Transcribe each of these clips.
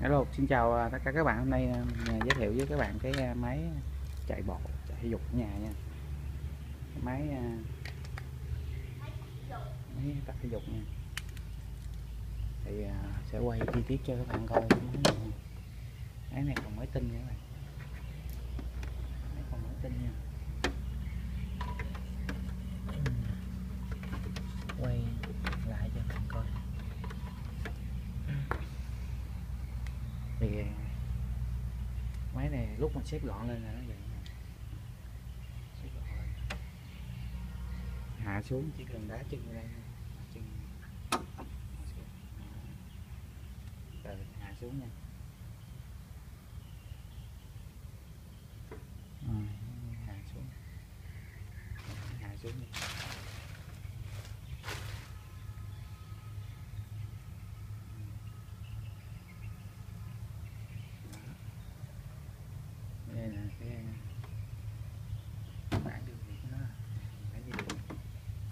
Hello, xin chào à, tất cả các bạn. Hôm nay à, mình à, giới thiệu với các bạn cái máy chạy bộ, chạy dục ở nhà nha. Cái máy máy tập thể dục nha. Thì sẽ quay chi tiết cho các bạn coi cái máy này. Máy này còn mới tinh nha các bạn. Máy còn mới tinh nha. Ừm. Quay lại cho các bạn coi. thì máy này lúc mà xếp gọn lên là nó vậy. Xếp gọn lên hạ xuống. Chỉ cần đá chân. Đá chân. Hạ xuống nha Rồi, hạ xuống hạ xuống nha đây là cái nó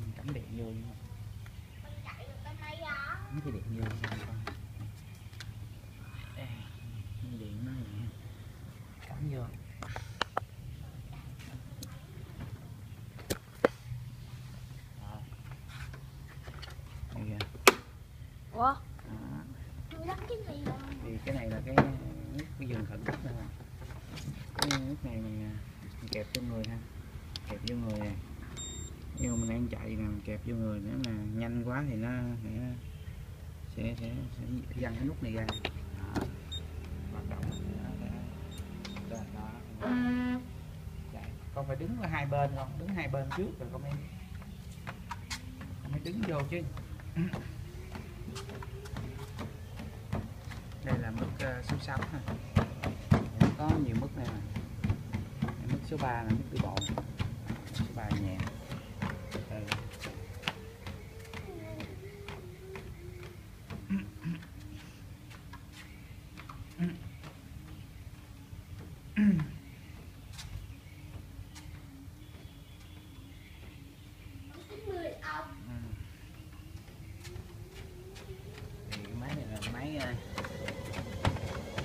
mình cắm điện vô cắm cái điện vô con điện nó vậy cắm vô Đây. Ủa? Cái thì cái này là cái nước cái dừng khẩn cấp nè cái này mình, à, kẹp cho người ha kẹp vô người à. nè nhưng mình đang chạy nè mình kẹp vô người nếu mà nhanh quá thì nó sẽ sẽ sẽ, sẽ dằn cái nút này ra. Đó. hoạt động nó sẽ lên đó. Chạy con phải đứng ở hai bên không? Đứng hai bên trước rồi con mới con mới đứng vô chứ. Đây là mức uh, số 6 ha. Có nhiều mức này nè mức số 3 là mức đi bộ ba nhà. ừ. Mười ông. Ừ. thì cái máy này là máy uh,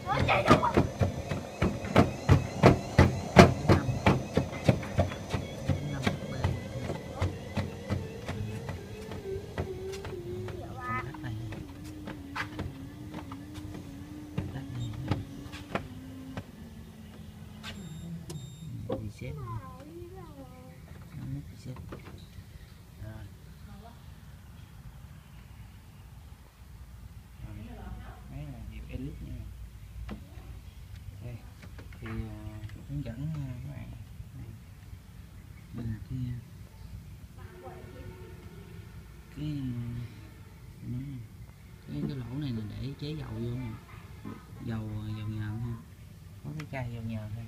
Ủa, chạy đâu rồi? thứ năm thứ năm cấp B. Dạ Con ba. lắc này lắc này đi xếp nó mất đi xếp rồi máy là hiệu elite nha đây thì à, hướng dẫn à, các bạn đây đây là cái cái nó cái, cái lỗ này là để chế dầu vô nè. Dầu dầu nhờn ha. Có cái chai dầu nhờn ha,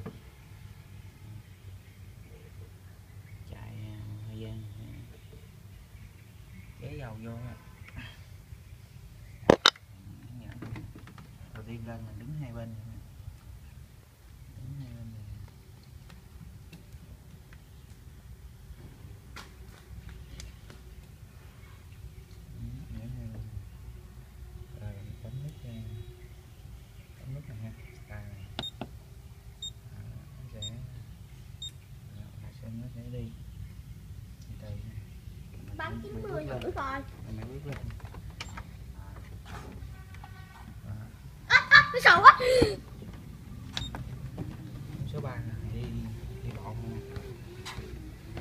chạy à, thời gian à. chế dầu vô nè đầu tiên lên mình đứng hai bên nè. đứng hai bên này. Đứng hai bên. rồi mình cắm nút ra cắm nút này ha cài này Đó, nó sẽ Đó, nó sẽ nó sẽ đi từ từ nha. Mình Bắn bước- lên. Đó. À, à, nó quá. số 3 là đi đi không?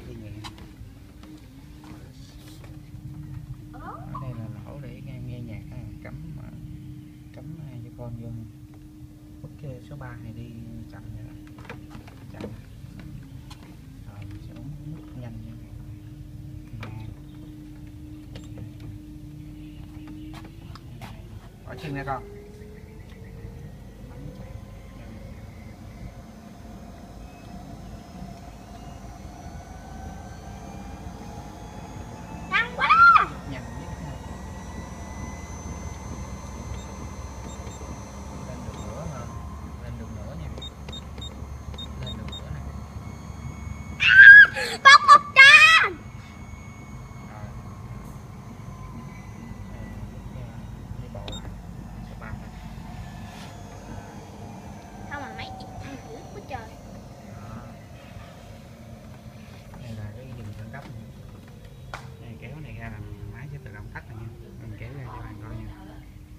Đi nhẹ. Ở đây là lỗ để nghe, nghe nhạc ha, cắm ờ, cắm hai cho con vô. Bất kê số 3 này đi chậm vậy đó chậm rồi mình sẽ uống nước nhanh như này Nè. Bỏ chân ra con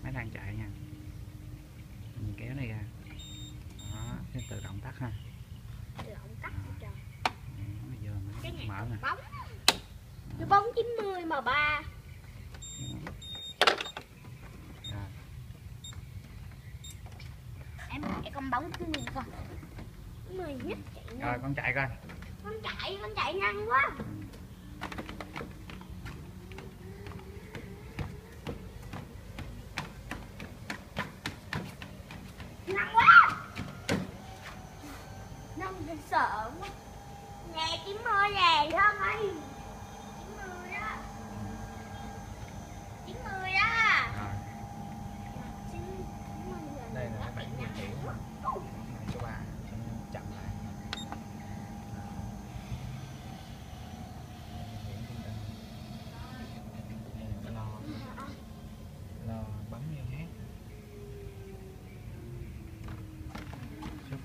nó đang chạy nha. Mình kéo này ra. Đó sẽ tự động tắt ha. Tự động tắt trời? Mở nè. cái bóng 90 mà ba. Em em con bóng 90 con 10 nhất chạy rồi con chạy coi. Con chạy con chạy nhanh quá. Ừ.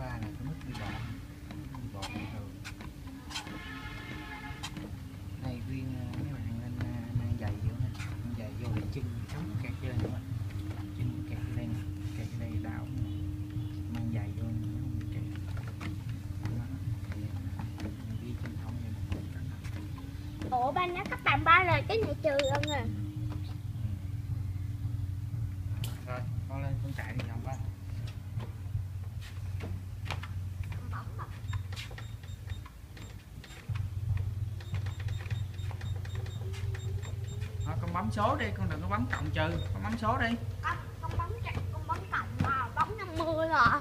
ba là cái nút đi bộ đi bộ bình thường này viên ờ, mấy bạn nên ờ, mang giày vô ha. Mang giày vô để chân chống kẹt vô nữa. Chân kẹt nè kẹt đây đau mang giày vô nó không bị kẹt đi chân không ủa ba nhắc các bạn ba rồi cái này trừ ông à rồi con lên con chạy đi vòng ba Thôi, con bấm số đi con đừng có bấm cộng trừ. Con bấm số đi. Con con bấm con bấm cộng mà bấm 50 rồi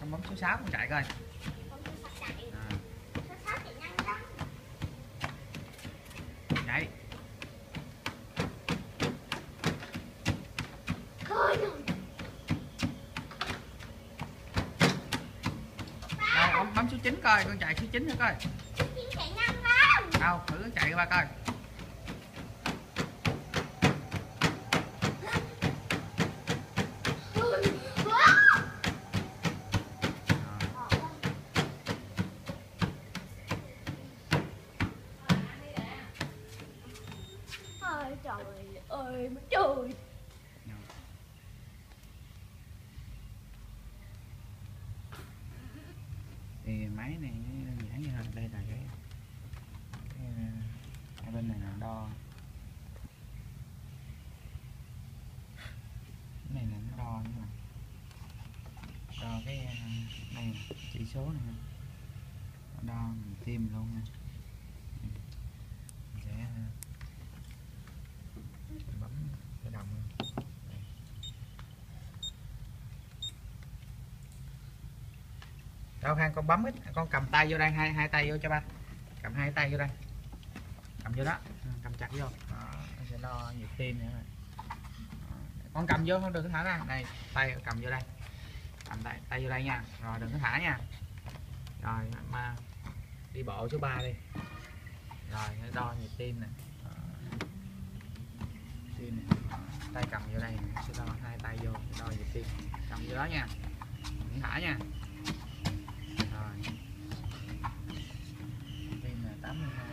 con bấm số 6 con chạy coi con chưa sắp chạy à, sắp sắp chạy nhanh lắm chạy thôi rồi đâu bấm, số 9 coi con chạy số 9 nữa coi. Đâu thử chạy qua coi. Trời ơi trời thì máy này đơn giản như thôi đây là cái, cái ở bên này là đo cái này là nó đo nhưng mà cho cái ờ, này chỉ số này đo mình tim luôn nha. Mình sẽ ờ, bấm cái đồng luôn Đây. đâu hang con bấm ít con cầm tay vô đây hai hai tay vô cho ba. Cầm hai tay vô đây. Cầm vô đó cầm chặt vô. Đó, sẽ đo nhịp tim nữa. Con cầm vô không được có thả ra này tay cầm vô đây cầm tay tay vô đây nha. Rồi đừng có thả nha. Rồi mà đi bộ số 3 đi. Rồi đo nhịp tim nè. Tim Đó. tay cầm vô đây nè, sẽ đo hai tay vô đo nhịp tim. Cầm vô đó nha. Đừng thả nha. Rồi. Tim là 82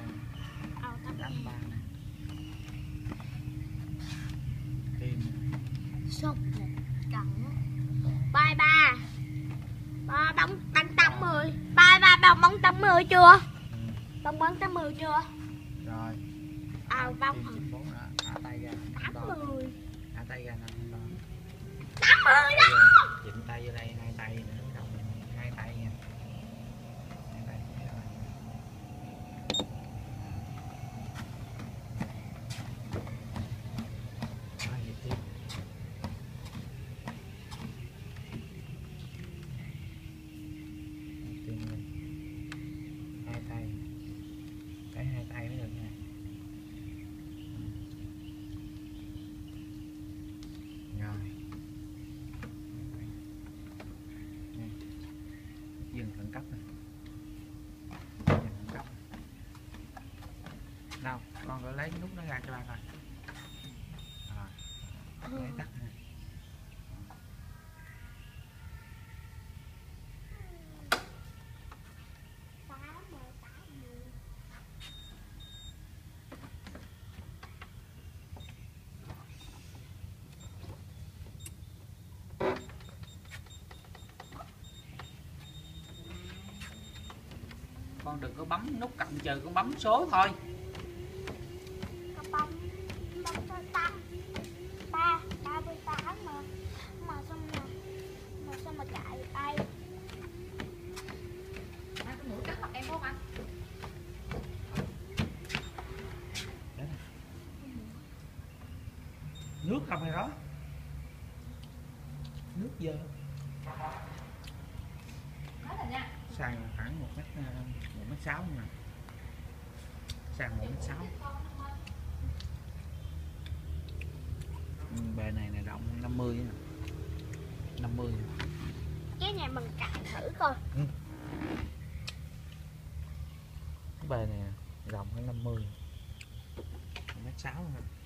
Ờ, tao 83 nè 10 chưa? Bong bóng 80 chưa? Rồi. À bong tám mươi, thả tay ra. 80. Thả đó. Chỉnh tay vô đây này. đâu con đã lấy nút nó ra cho bạn rồi. Rồi tắt con đừng có bấm nút cộng chờ con bấm số thôi. Nước không hay đó? Nước dơ. Sàn khoảng một mét à, một mét sáu nè sàn một mét sáu. Ừ, bề này là rộng 50 nè 50 nè. cái này mình cạy thử coi. Cái bề này rộng khoảng 50 một mét sáu nè